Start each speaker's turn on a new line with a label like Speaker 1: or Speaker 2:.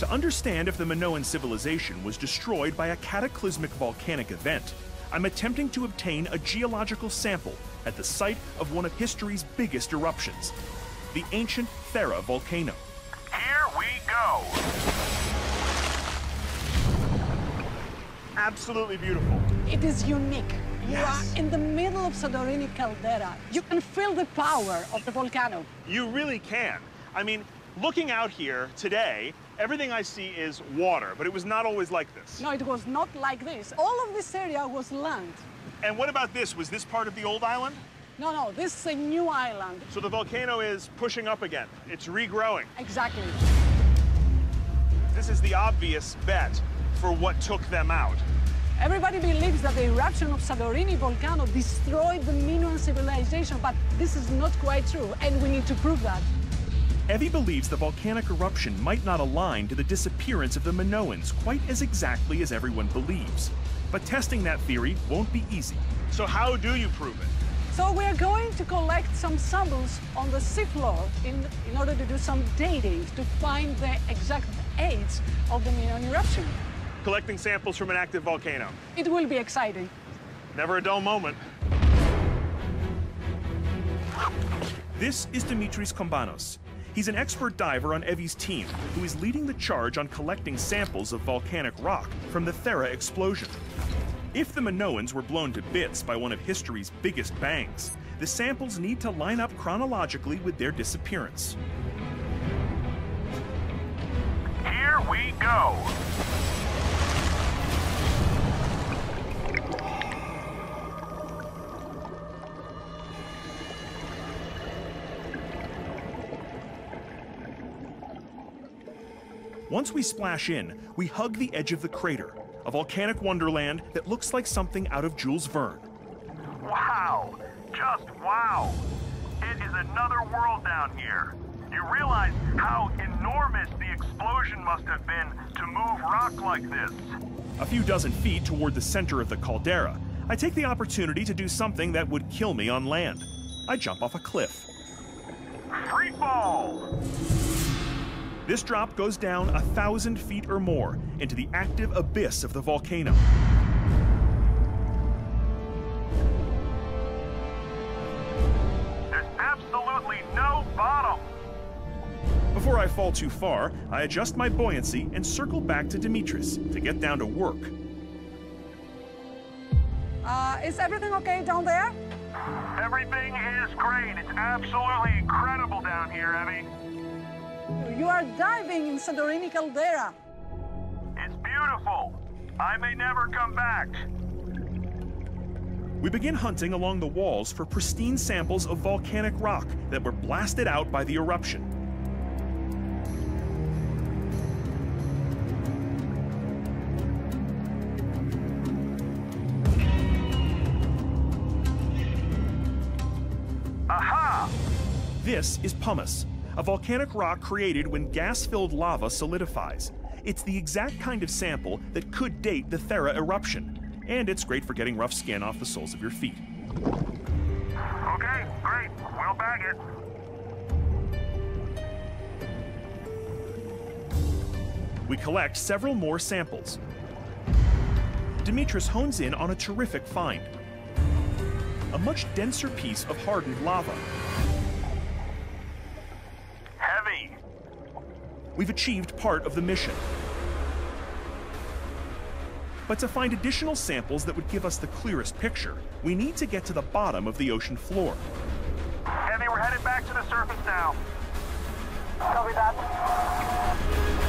Speaker 1: To understand if the Minoan civilization was destroyed by a cataclysmic volcanic event, I'm attempting to obtain a geological sample at the site of one of history's biggest eruptions, the ancient Thera volcano.
Speaker 2: Here we go.
Speaker 3: Absolutely beautiful.
Speaker 4: It is unique. You
Speaker 3: Yes.
Speaker 4: are in the middle of Santorini caldera. You can feel the power of the volcano.
Speaker 3: You really can. I mean, looking out here today, everything I see is water, but it was not always like this.
Speaker 4: No, it was not like this. All of this area was land.
Speaker 3: And what about this? Was this part of the old island?
Speaker 4: No, no, this is a new island.
Speaker 3: So the volcano is pushing up again. It's regrowing.
Speaker 4: Exactly.
Speaker 3: This is the obvious bet for what took them out.
Speaker 4: Everybody believes that the eruption of Santorini volcano destroyed the Minoan civilization, but this is not quite true, and we need to prove that.
Speaker 1: Evi believes the volcanic eruption might not align to the disappearance of the Minoans quite as exactly as everyone believes. But testing that theory won't be easy.
Speaker 3: So how do you prove it?
Speaker 4: So we're going to collect some samples on the seafloor in, in order to do some dating to find the exact age of the Minoan eruption.
Speaker 3: Collecting samples from an active volcano.
Speaker 4: It will be exciting.
Speaker 3: Never a dull moment.
Speaker 1: This is Dimitris Kambanos. He's an expert diver on Evi's team who is leading the charge on collecting samples of volcanic rock from the Thera explosion. If the Minoans were blown to bits by one of history's biggest bangs, the samples need to line up chronologically with their disappearance.
Speaker 2: Here we go.
Speaker 1: Once we splash in, we hug the edge of the crater, a volcanic wonderland that looks like something out of Jules Verne.
Speaker 2: Wow. Just wow. It is another world down here. You realize how enormous the explosion must have been to move rock like this.
Speaker 1: A few dozen feet toward the center of the caldera, I take the opportunity to do something that would kill me on land. I jump off a cliff.
Speaker 2: Free fall.
Speaker 1: This drop goes down a thousand feet or more into the active abyss of the volcano.
Speaker 2: There's absolutely no bottom.
Speaker 1: Before I fall too far, I adjust my buoyancy and circle back to Dimitris to get down to work.
Speaker 4: Uh, is everything okay down there?
Speaker 2: Everything is great. It's absolutely incredible down here, Evi.
Speaker 4: You are diving in Santorini caldera.
Speaker 2: It's beautiful. I may never come back.
Speaker 1: We begin hunting along the walls for pristine samples of volcanic rock that were blasted out by the eruption.
Speaker 2: Aha!
Speaker 1: This is pumice, a volcanic rock created when gas filled lava solidifies. It's the exact kind of sample that could date the Thera eruption, and it's great for getting rough skin off the soles of your feet.
Speaker 2: Okay, great. We'll bag it.
Speaker 1: We collect several more samples. Dimitris hones in on a terrific find a much denser piece of hardened lava.
Speaker 2: Heavy.
Speaker 1: We've achieved part of the mission. But to find additional samples that would give us the clearest picture, we need to get to the bottom of the ocean floor.
Speaker 2: Evi, we're headed back to the surface now.
Speaker 4: Copy that.